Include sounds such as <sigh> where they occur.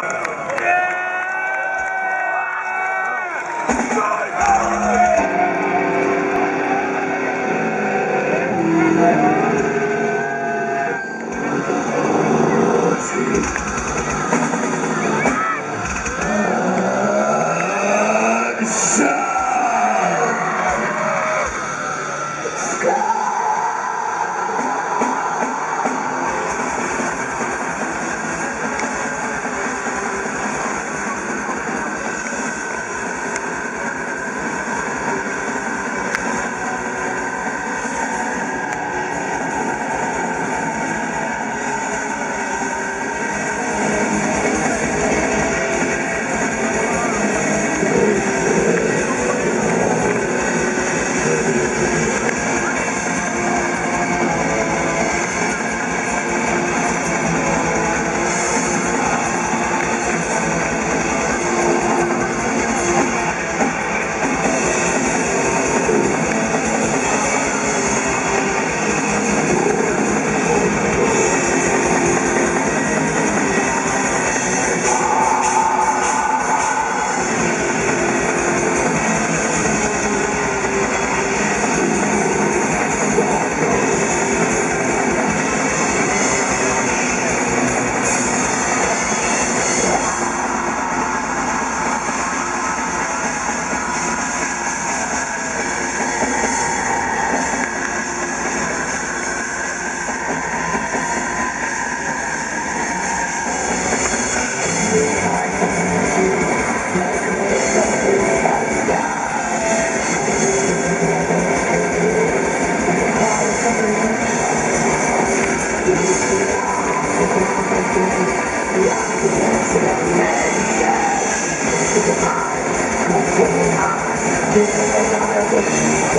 Oh. <laughs> eyes